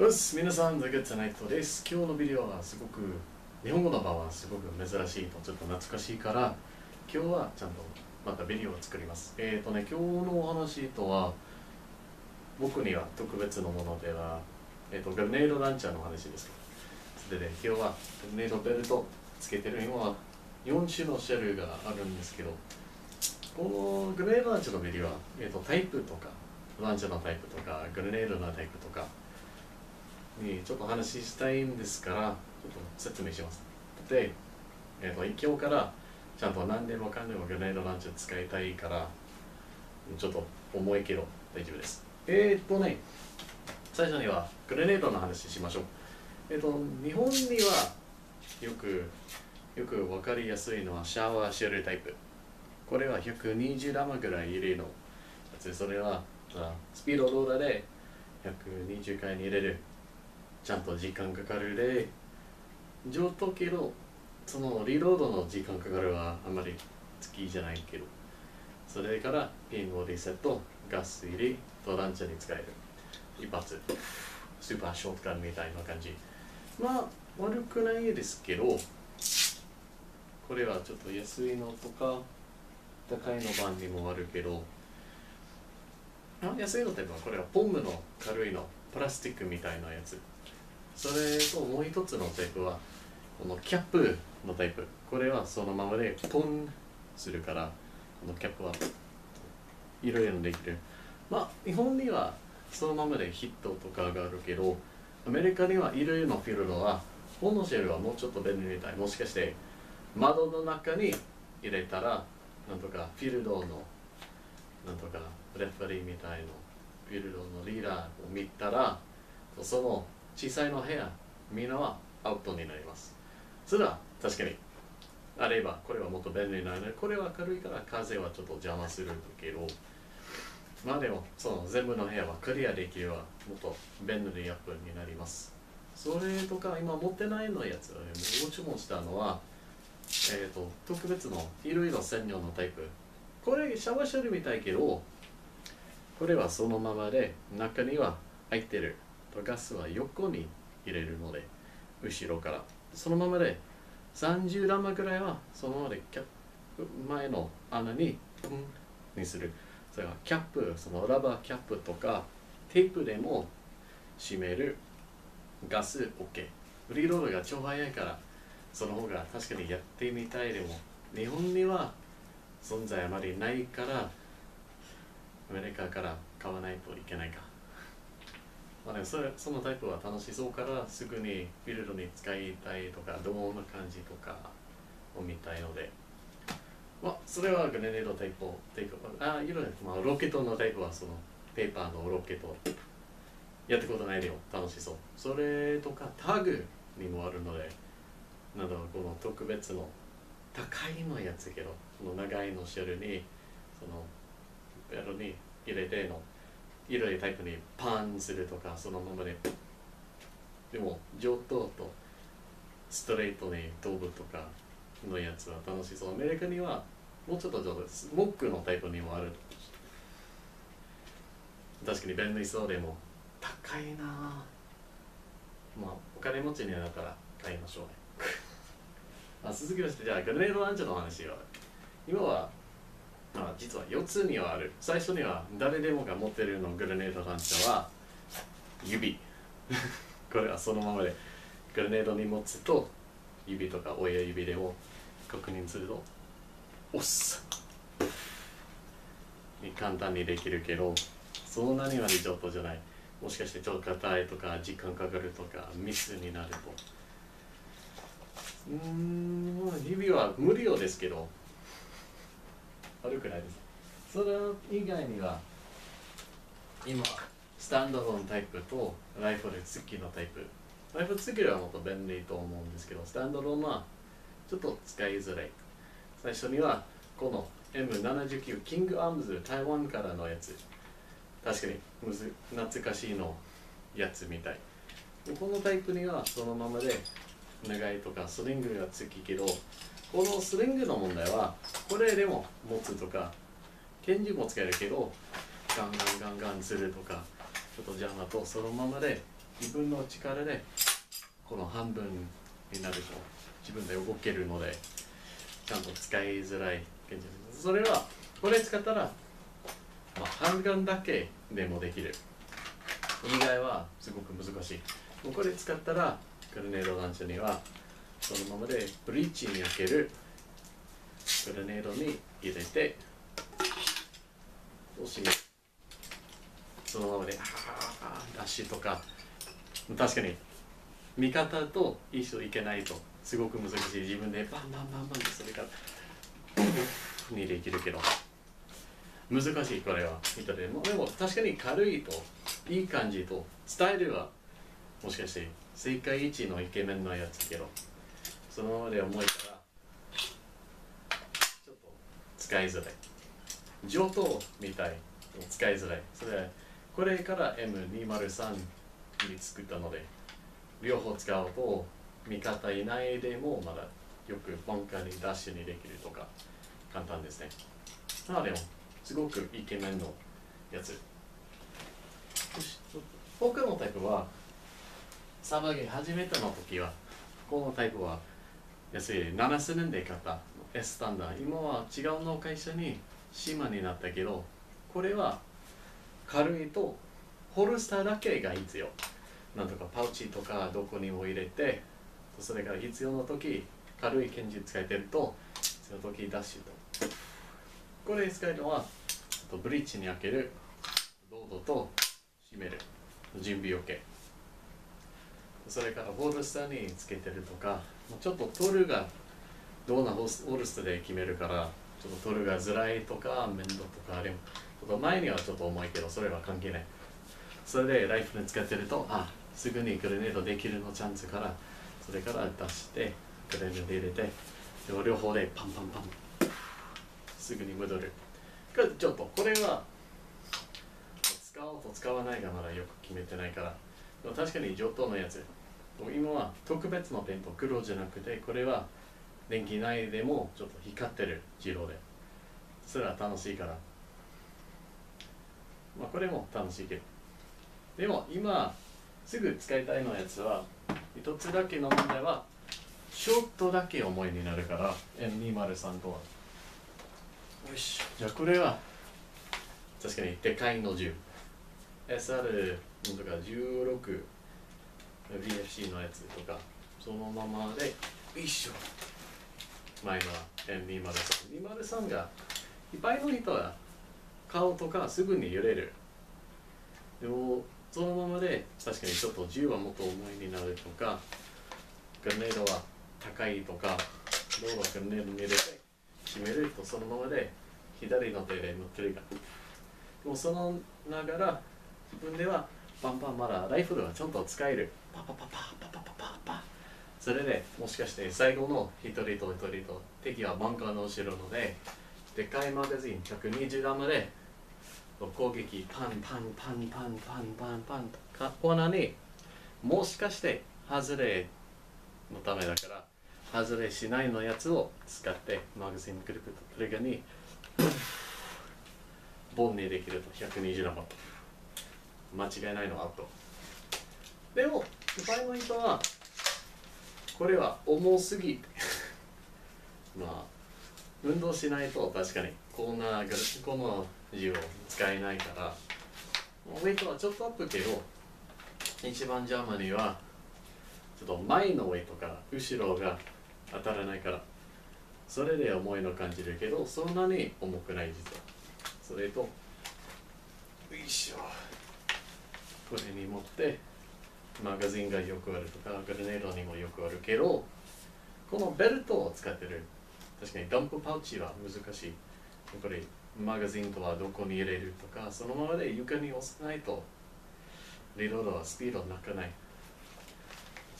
うっす皆さん、ザゲッツナイトです。今日のビデオはすごく、日本語の場はすごく珍しいと、ちょっと懐かしいから、今日はちゃんとまたビデオを作ります。えっ、ー、とね、今日のお話とは、僕には特別なものでは、えっ、ー、と、グレネードランチャーの話です。それで、今日はグレネードベルトつけてる今は4種のシェルがあるんですけど、このグレネードランチャーのビデオは、えーと、タイプとか、ランチャーのタイプとか、グレネードのタイプとか、にちょっと話したいんですから、ちょっと説明します。で、えーと、一今日からちゃんと何でもかんでもグレネードランチャー使いたいから、ちょっと重いけど大丈夫です。えー、っとね、最初にはグレネードの話しましょう。え、っと、日本にはよく、よく分かりやすいのはシャワーシェルタイプ。これは120ラマぐらい入れるの。それはスピードローラーで120回に入れる。ちゃんと時間かかるで、上等けど、そのリロードの時間かかるはあんまり好きじゃないけど、それからピンをリセット、ガス入れ、とランチャーに使える。一発、スーパーショートガンみたいな感じ。まあ、悪くないですけど、これはちょっと安いのとか、高いの版にもあるけど、安いのってのはこれはポムの軽いの、プラスチックみたいなやつ。それともう一つのタイプは、このキャップのタイプ。これはそのままでポンするから、このキャップはいろいろできる。まあ、日本にはそのままでヒットとかがあるけど、アメリカにはいろいろなフィールドは、本のシェルはもうちょっと便利みたい。もしかして窓の中に入れたら、なんとかフィールドの、なんとかレフェリーみたいなフィールドのリーダーを見たら、その小さいの部屋、みんなはアウトになります。それは確かにあれば、これはもっと便利なので、これは軽いから風はちょっと邪魔するけど、まあでも、その全部の部屋はクリアできれば、もっと便利アップになります。それとか、今持ってないのやつ、ご注文したのは、えっ、ー、と、特別のいろいろ専用のタイプ。これ、シャワーシェルみたいけど、これはそのままで、中には入ってる。とガスは横に入れるので、後ろから。そのままで、30ラマぐらいは、そのままでキャップ前の穴に、プンにする。それからキャップ、そのラバーキャップとか、テープでも閉めるガス OK。リロードが超早いから、その方が確かにやってみたいでも、日本には存在あまりないから、アメリカから買わないといけないか。まあね、それそのタイプは楽しそうからすぐにフィールドに使いたいとかどんな感じとかを見たいので。まあそれはグレネードタイプタイプあいろいろ、まあ、ロケットのタイプはそのペーパーのロケット。やったことないでよ楽しそう。それとかタグにもあるのでなんだろうこの特別の高いのやつけどその長いのシェルにそのベロに入れてのいろいろタイプにパンするとかそのままで。でも上等とストレートに飛ぶとかのやつは楽しそう。アメリカにはもうちょっと上手です。モックのタイプにもある確かに便利そうでも高いな。まあお金持ちになったら買いましょうね。あ続きましてじゃあグレードランチャーの話は今はあ、実は4つにはある。最初には誰でもが持ってるのグレネードランチャーは指。これはそのままで。グレネードに持つと指とか親指でも確認すると押すに簡単にできるけどそんなにまで上等じゃない。もしかしてちょっと硬いとか時間かかるとかミスになると。うん指は無料ですけど悪くないです。それ以外には今スタンドローンタイプとライフル付きのタイプ。ライフル付きはもっと便利と思うんですけどスタンドローンはちょっと使いづらい。最初にはこの M79 キングアームズ台湾からのやつ。確かにむず懐かしいのやつみたい。このタイプにはそのままで長いとかスリングが付きけどこのスリングの問題はこれでも持つとか拳銃も使えるけどガンガンガンガンするとかちょっと邪魔とそのままで自分の力でこの半分になると自分で動けるのでちゃんと使いづらい。現実それはこれ使ったら、まあ、半分だけでもできる。以外はすごく難しい。これ使ったらグルネードランチにはそのままでブリーチに開けるグルネードに入れておしそのままでああラッシュとか。確かに味方と一緒いけないとすごく難しい。自分でバンバンバンバンってそれからにできるけど。難しいこれは。人でも。でも確かに軽いといい感じとスタイルはもしかして世界一のイケメンのやつけど。そのままで重いからちょっと使いづらい。上等みたい使いづらい。それこれから M203 に作ったので両方使うと味方いないでもまだよくバンカーにダッシュにできるとか簡単ですね。あでもすごくイケメンのやつ。僕のタイプはサバゲー始めたの時はこのタイプは安い。7000年で買った。S スタンダー。今は違うの会社に島になったけどこれは軽いとホルスターだけが必要。なんとかパウチとかどこにも入れてそれから必要な時軽い拳銃使えてるとその時ダッシュと。これ使えるのはブリッジに開けるロードと閉める。準備 OK それからホルスターにつけてるとかちょっとトルがどんなホルスターで決めるからちょっとトルがづらいとか面倒とかでもちょっと前にはちょっと重いけどそれは関係ない。それでライフル使ってるとあすぐにグレネードできるのチャンスからそれから出してグレネード入れて両方でパンパンパンすぐに戻る。ちょっとこれは使おうと使わないがまだよく決めてないからでも確かに上等のやつ。今は特別の点と黒じゃなくてこれは電気内でもちょっと光ってる色で。それは楽しいから。まあこれも楽しいけど。でも今すぐ使いたいのやつは一つだけの問題はちょっとだけ重いになるから。M203 とは。よし。じゃあこれは確かにでかいの銃。SR とか 16VFC のやつとかそのままでよいしょ前の M203 203がいっぱいの人は顔とかすぐに揺れる。でもそのままで確かにちょっと銃はもっと重いになるとかグレネードは高いとかどうはグレネードに入れて決めるとそのままで左の手で乗ってるがでもそのながら自分ではパンパンまだライフルはちゃんと使える。パパパパパパパパパ。それでもしかして最後の一人と一人と敵はバンカーの後ろのででかいマガジン120弾まで攻撃パンパンパンパンパンパンパンかコーナーにもしかして外れのためだから外れしないのやつを使ってマガジンクルクとトリガーにボンにできると120弾間違いないのあとでもスパイの人はこれは重すぎ まあ運動しないと確かにこんなこの字を使えないからウェイトはちょっとアップけど一番ジャーマニーはちょっと前のウェイトから後ろが当たらないからそれで重いの感じるけどそんなに重くない実は。それとよいしょ。これに持ってマガジンがよくあるとかグレネードにもよくあるけどこのベルトを使ってる。確かにダンプパウチは難しい。これマガジンとはどこに入れるとかそのままで床に押さないとリロードはスピードなくない。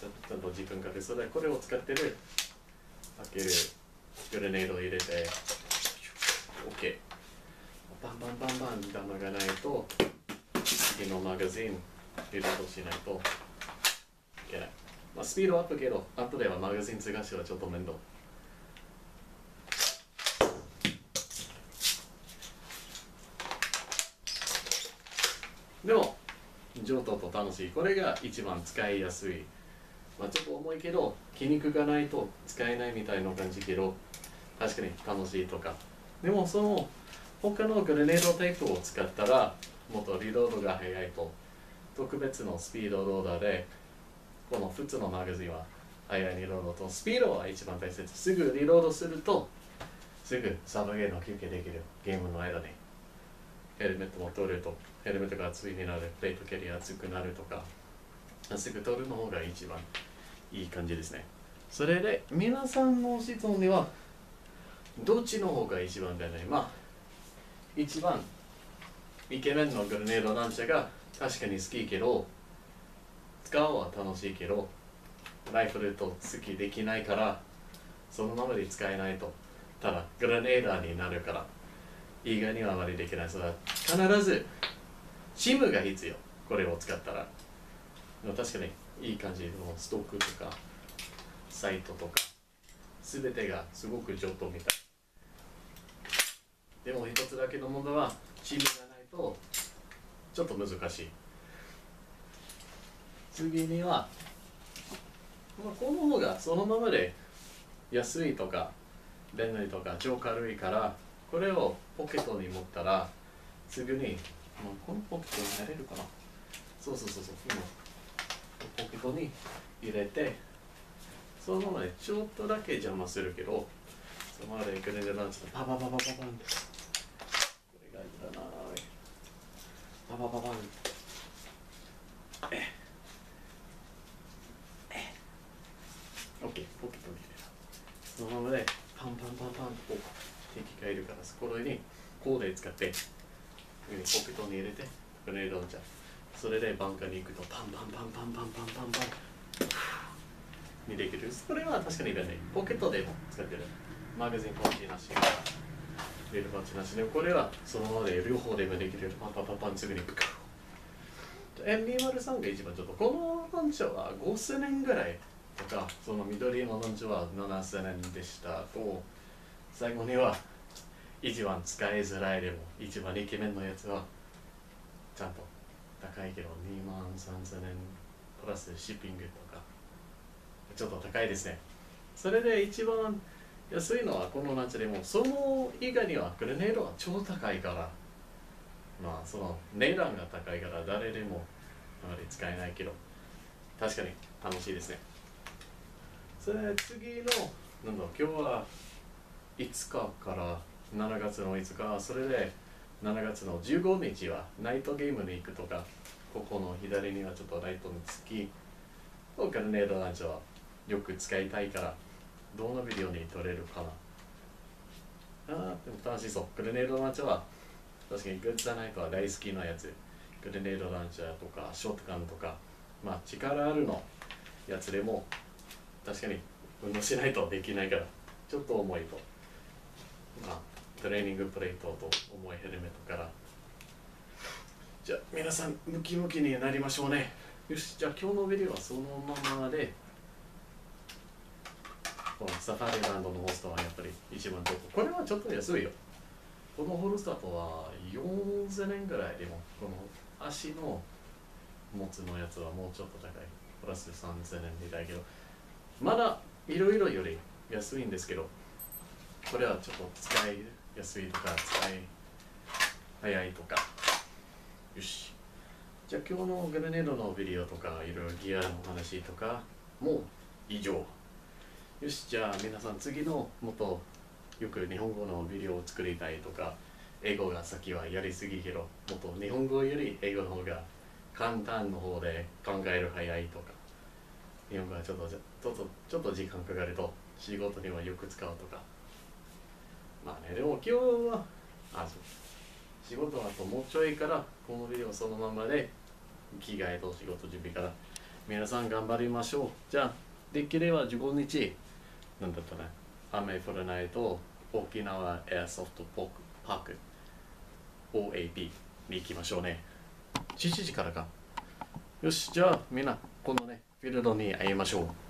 ちゃんと時間かけそれこれを使ってる。開ける。グレネード入れて OK バンバンバンバン弾がないと次のマガジンリロードしないと。いけない、まあ、スピードアップけど後ではマガジン探しはちょっと面倒。でも上等と楽しい。これが一番使いやすい。まあちょっと重いけど筋肉がないと使えないみたいな感じけど確かに楽しいとか。でもその他のグレネードタイプを使ったらもっとリロードが速いと。特別のスピードローダーでこの普通のマガジンは速いリロードとスピードは一番大切。すぐリロードするとすぐサブゲーの休憩できるゲームの間にヘルメットも取るとヘルメットが熱いになるプレートキャリア熱くなるとかすぐ取るの方が一番いい感じですね。それで皆さんの質問ではどっちの方が一番便利まあ一番イケメンのグレネードランチャーが確かに好きけど使うは楽しいけどライフルと好きできないからそのままで使えないと。ただグレネーダーになるから意外にはあまりできない。それは必ずシムが必要。これを使ったら。確かにいい感じのストックとかサイトとか全てがすごく上等みたい。でも一つだけの問題はチームがないとちょっと難しい。次には、まあ、この方がそのままで安いとか便利とか超軽いからこれをポケットに持ったらすぐに、まあ、このポケットに入れるかな。そうそうそうそう。ポケットに入れてそのままでちょっとだけ邪魔するけどそのままでグレネランチでパパパパパパンこれがいらなパパパパンえオッケーポケットに入れたそのままでパンパンパンパンと敵がいるからそこにコード使ってポケットに入れてグレネランチャーそれでバンカーに行くとパンパンパンパンパンパンパンパン。にできる？それは確かに便利ポケットでも使ってる。マガジンポーチなしベルパンチなしでこれはそのままで両方でもできるパンパンパンパンすぐにブカ MB03 が一番ちょっとこのランチは5000円ぐらいとかその緑のランチャーは7000円でしたと最後には一番使いづらいでも一番イケメンのやつはちゃんと高いけど2万3000円プラスシッピングとか。ちょっと高いですね。それで一番安いのはこの夏でもその以外にはグレネードは超高いから。まあその値段が高いから誰でもあまり使えないけど。確かに楽しいですね。それ次のなんだ今日は5日から7月の5日それで7月の15日はナイトゲームに行くとかここの左にはちょっとライトにつきグレネードランチはよく使いたいからどんなビデオに撮れるかな。あでも楽しそう。グレネードランチャーは確かにグッズじゃないとは大好きなやつ。グレネードランチャーとかショットガンとかまあ力あるのやつでも確かに運動しないとできないからちょっと重いと。まあトレーニングプレートと重いヘルメットから。じゃあ皆さんムキムキになりましょうね。よしじゃあ今日のビデオはそのままで。このサファリランドのホストはやっぱり一番ちょっとこれはちょっと安いよ。このホルスターとは4000円ぐらいでもこの足の持つのやつはもうちょっと高い。プラス3000円みたいけど。まだいろいろより安いんですけどこれはちょっと使いやすいとか使い早いとか。よし。じゃあ今日のグレネードのビデオとかいろいろギアの話とかもう以上。よし。じゃあ皆さん次のもっとよく日本語のビデオを作りたいとか英語が先はやりすぎけどもっと日本語より英語の方が簡単の方で考える早いとか。日本語はちょっとちょっとちょっと時間かかると仕事にはよく使うとか。まあねでも今日はあそう仕事はともうちょいからこのビデオそのままで着替えと仕事準備から。皆さん頑張りましょう。じゃあできれば15日なんだったね雨降らないと沖縄エアソフトパーク OAP に行きましょうね。7時からか。よしじゃあみんなこのね。フィールドに会いましょう。